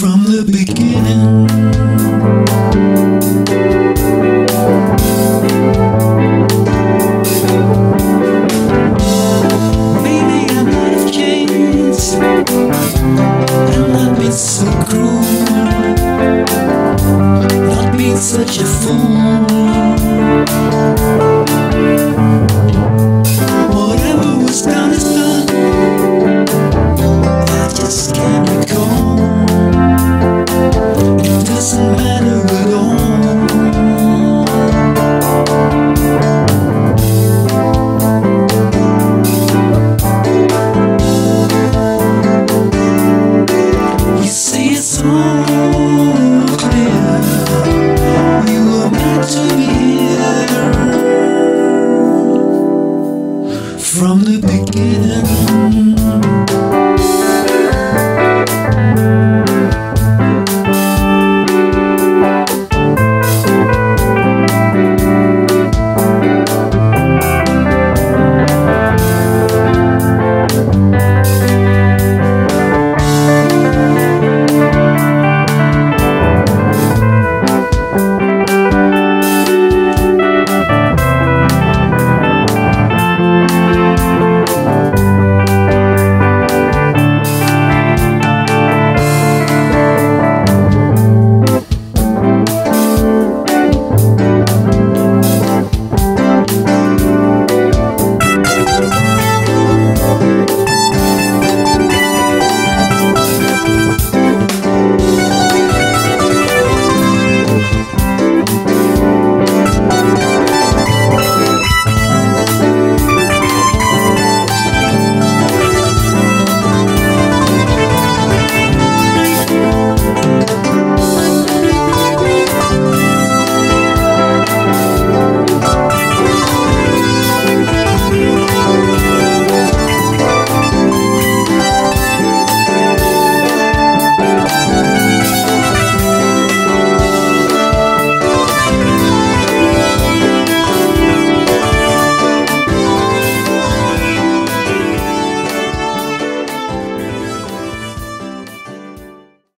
from the beginning. Maybe I might from the beginning.